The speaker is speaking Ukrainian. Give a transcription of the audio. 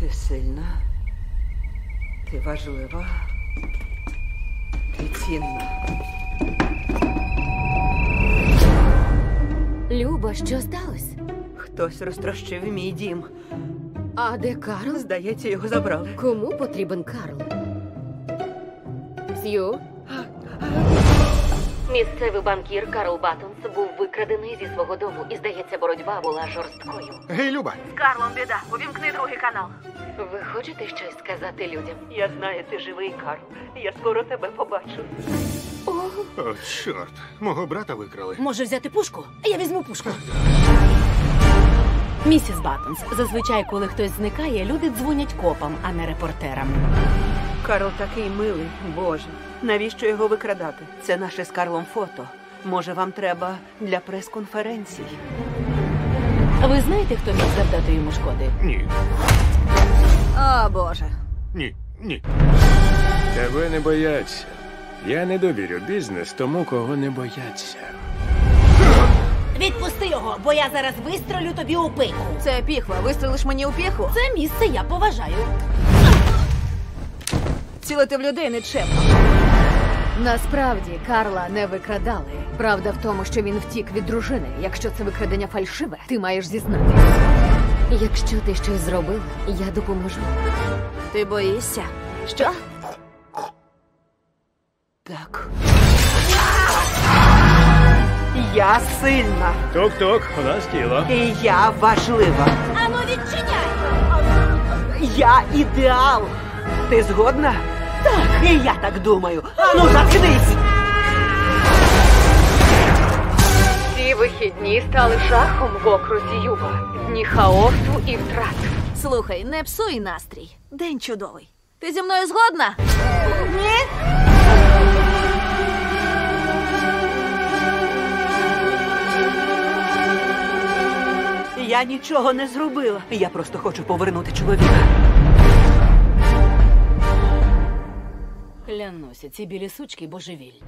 Ти сильна, ти важлива, ти цінна. Люба, що сталося? Хтось розтрощив мій дім. А де Карл? Здається, його забрали. Кому потрібен Карл? Сью? Місцевий банкір Карл Баттонс був викрадений зі свого дому, і здається, боротьба була жорсткою. Гей, Люба, З Карлом біда. Увімкни другий канал. Ви хочете щось сказати людям? Я знаю, ти живий, Карл. Я скоро тебе побачу. О, о, чорт, мого брата викрали. Може взяти пушку? Я візьму пушку. Місіс Баттонс, зазвичай, коли хтось зникає, люди дзвонять копам, а не репортерам. Карл такий милий, Боже. Навіщо його викрадати? Це наше з Карлом фото. Може, вам треба для прес-конференцій? Ви знаєте, хто міг завдати йому шкоди? Ні, О, Боже. ні, ні. Тебе не бояться. Я не довірю бізнес тому, кого не бояться. Відпусти його, бо я зараз вистрелю тобі у пику. це піхва. Вистрелиш мені у піху? Це місце я поважаю. Цілити в людей не чемно. Насправді Карла не викрадали. Правда в тому, що він втік від дружини. Якщо це викрадення фальшиве, ти маєш зізнатись. Якщо ти щось зробив, я допоможу. Ти боїшся? Що? Так. Я сильна Тук-тук, у нас тіло. і я важлива. Ану, відчиняй! Я ідеал. Ти згодна? Так. І я так думаю. Ану, заткнись! Ці вихідні стали жахом в окрузі Юба. Дні хаосу і втрат. Слухай, не псуй настрій. День чудовий. Ти зі мною згодна? Я нічого не зробила. Я просто хочу повернути чоловіка. Клянуся, ці білі сучки божевільні.